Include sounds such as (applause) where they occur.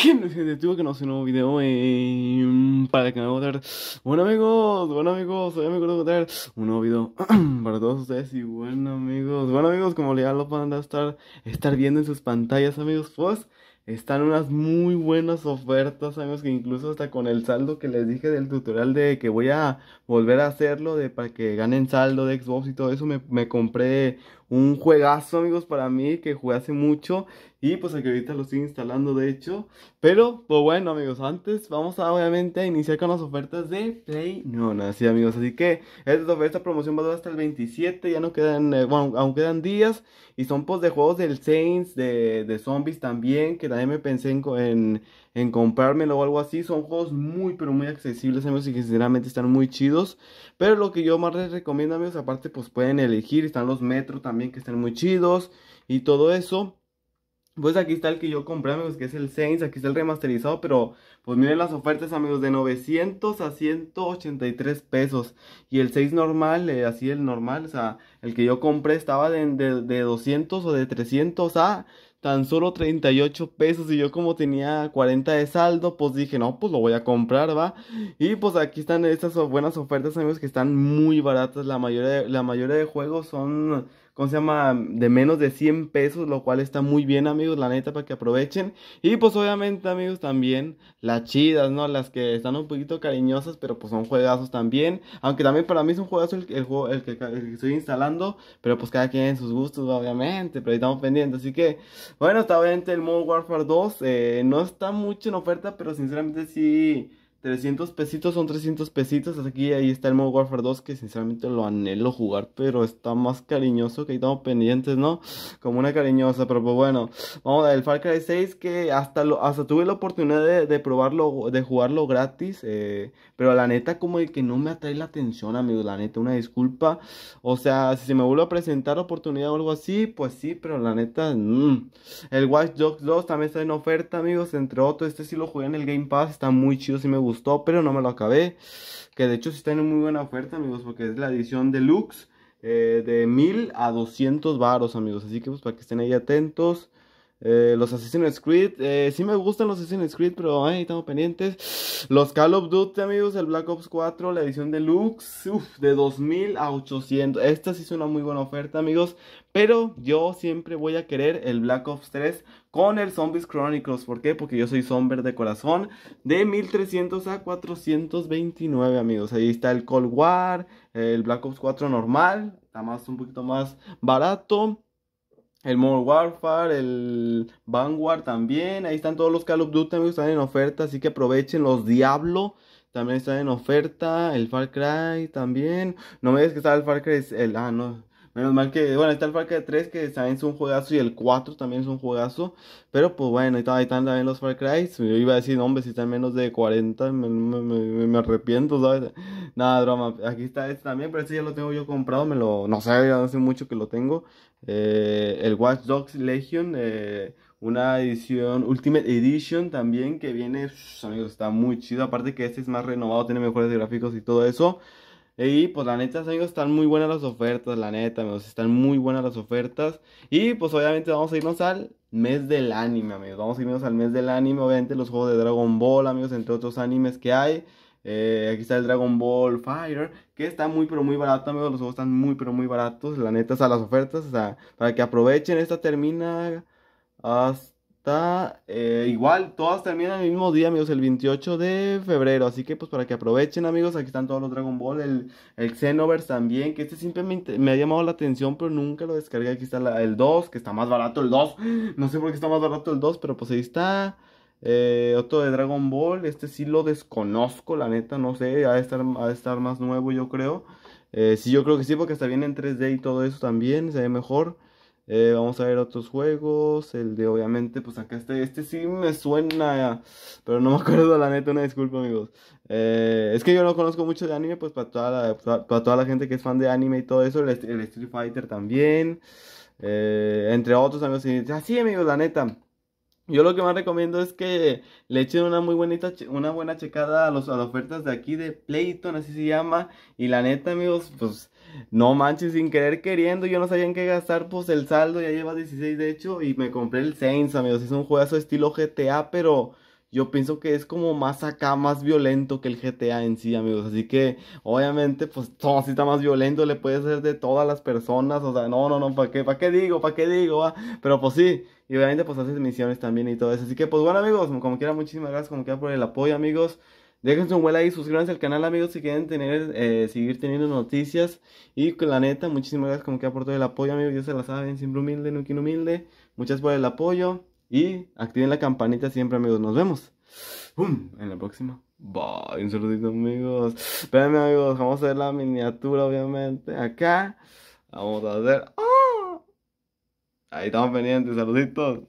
Gente, tuve que no hacer un nuevo video para que me votar. Bueno amigos, bueno amigos, hoy me acuerdo de un nuevo video (clears throat) para todos ustedes y bueno amigos, bueno amigos, como ya lo van a estar, estar viendo en sus pantallas amigos, pues están unas muy buenas ofertas, amigos, que incluso hasta con el saldo que les dije del tutorial de que voy a volver a hacerlo de para que ganen saldo de Xbox y todo eso, me, me compré un juegazo, amigos, para mí, que jugué hace mucho y pues aquí ahorita lo estoy instalando, de hecho. Pero, pues bueno, amigos, antes vamos a obviamente a iniciar con las ofertas de Play. No, no, sí, amigos, así que esta, esta promoción va a durar hasta el 27, ya no quedan, eh, bueno, aún quedan días. Y son pues de juegos del Saints, de, de zombies también, que también me pensé en, en, en comprármelo o algo así. Son juegos muy, pero muy accesibles, amigos, y que sinceramente están muy chidos. Pero lo que yo más les recomiendo, amigos, aparte pues pueden elegir, están los Metro también que están muy chidos y todo eso. Pues aquí está el que yo compré, amigos, que es el Saints. Aquí está el remasterizado, pero pues miren las ofertas, amigos, de 900 a 183 pesos. Y el 6 normal, eh, así el normal, o sea, el que yo compré estaba de, de, de 200 o de 300 a tan solo 38 pesos y yo como tenía 40 de saldo, pues dije, no, pues lo voy a comprar, ¿va? Y pues aquí están estas buenas ofertas, amigos, que están muy baratas. La mayoría la mayoría de juegos son ¿cómo se llama? De menos de 100 pesos, lo cual está muy bien, amigos, la neta, para que aprovechen. Y pues obviamente, amigos, también las chidas, ¿no? Las que están un poquito cariñosas, pero pues son juegazos también. Aunque también para mí es un juegazo el, juego el que, estoy instalando, pero pues cada quien en sus gustos, obviamente, pero ahí estamos pendientes. Así que, bueno, está obviamente el Modern Warfare 2, eh, no está mucho en oferta, pero sinceramente sí 300 pesitos son 300 pesitos. Aquí ahí está el Modern Warfare 2 que sinceramente lo anhelo jugar, pero está más cariñoso que ahí estamos pendientes, ¿no? Como una cariñosa, pero pues bueno. Vamos a ver, el Far Cry 6 que hasta lo, hasta tuve la oportunidad de, probarlo, de jugarlo gratis, eh, pero la neta como de que no me atrae la atención, amigos, la neta, una disculpa. O sea, si se me vuelve a presentar oportunidad o algo así, pues sí, pero la neta, mmm. El Watch Dogs 2 también está en oferta, amigos, entre otros. Este sí lo jugué en el Game Pass, está muy chido, sí me gusta gustó, pero no me lo acabé. Que de hecho sí está en muy buena oferta, amigos, porque es la edición deluxe eh, de 1000 a 200 varos, amigos. Así que pues para que estén ahí atentos. Eh, los Assassin's Creed, eh, sí me gustan los Assassin's Creed, pero ahí estamos pendientes. Los Call of Duty, amigos, el Black Ops 4, la edición deluxe, uf, de 2000 a 800. Esta sí es una muy buena oferta, amigos. Pero yo siempre voy a querer el Black Ops 3 con el Zombies Chronicles. ¿Por qué? Porque yo soy zombie de corazón. De 1300 a 429, amigos. Ahí está el Cold War, el Black Ops 4 normal. Está más un poquito más barato. El Modern Warfare, el Vanguard también. Ahí están todos los Call of están en oferta. Así que aprovechen los Diablo. También están en oferta. El Far Cry también. No me digas que está el Far Cry. El, ah, no. Menos mal que, bueno, está el Far Cry 3 que también es un juegazo y el 4 también es un juegazo. Pero pues bueno, ahí están también los Far Cry. Yo iba a decir, hombre, si están menos de 40, me, me, me, arrepiento, ¿sabes? Nada, drama. Aquí está este también, pero este ya lo tengo yo comprado. Me lo, no sé, hace mucho que lo tengo. Eh, el Watch Dogs Legion. Eh, una edición, Ultimate Edition también, que viene, amigos, está muy chido. Aparte que este es más renovado, tiene mejores gráficos y todo eso. Y pues la neta, amigos, están muy buenas las ofertas, la neta, amigos, están muy buenas las ofertas. Y pues obviamente vamos a irnos al mes del anime, amigos. Vamos a irnos al mes del anime, obviamente los juegos de Dragon Ball, amigos, entre otros animes que hay. Eh, aquí está el Dragon Ball Fire, que está muy pero muy barato, amigos. Los juegos están muy pero muy baratos. La neta, o las ofertas, o sea, para que aprovechen. Esta termina hasta eh, igual, todas terminan el mismo día, amigos, el 28 de febrero. Así que, pues, para que aprovechen, amigos, aquí están todos los Dragon Ball. El, el Xenoverse también, que este simplemente me ha llamado la atención, pero nunca lo descargué. Aquí está el 2, que está más barato el 2. No sé por qué está más barato el 2, pero pues ahí está. Eh, otro de Dragon Ball, este sí lo desconozco, la neta, no sé, ha de estar, ha de estar más nuevo, yo creo. Eh, sí, yo creo que sí, porque está bien en 3D y todo eso también, se ve mejor. Eh, vamos a ver otros juegos. El de obviamente, pues acá este, este sí me suena, pero no me (laughs) acuerdo la neta, una disculpa amigos. Eh, es que yo no conozco mucho de anime, pues para toda la, para, toda la gente que es fan de anime y todo eso, el, Street Fighter también. Eh, entre otros amigos, así amigos, la neta. Yo lo que más recomiendo es que le echen una muy bonita, una buena checada a, los, a las ofertas de aquí de Playton, así se llama. Y la neta, amigos, pues no manches, sin querer queriendo, yo no sabía en qué gastar, pues el saldo ya lleva 16 de hecho. Y me compré el Saints, amigos. Es un juegazo estilo GTA, pero yo pienso que es como más acá, más violento que el GTA en sí, amigos. Así que, obviamente, pues, todo así está más violento, le puede ser de todas las personas. O sea, no, no, no, ¿para qué, para qué digo? ¿Para qué digo? Pero pues sí, y obviamente, pues haces misiones también y todo eso. Así que, pues bueno, amigos, como quiera, muchísimas gracias, como quiera por el apoyo, amigos. Déjense un like, suscríbanse al canal, amigos, si quieren tener, eh, seguir teniendo noticias. Y la neta, muchísimas gracias como quiera por todo el apoyo, amigos. Ya se la saben, siempre humilde, nunca humilde. Muchas por el apoyo. Y activen la campanita siempre, amigos. Nos vemos. En la próxima. Bye. Un saludito, amigos. Espérenme, amigos. Vamos a hacer la miniatura, obviamente. Acá. Vamos a hacer. ¡Ah! Ahí estamos pendientes. Saluditos.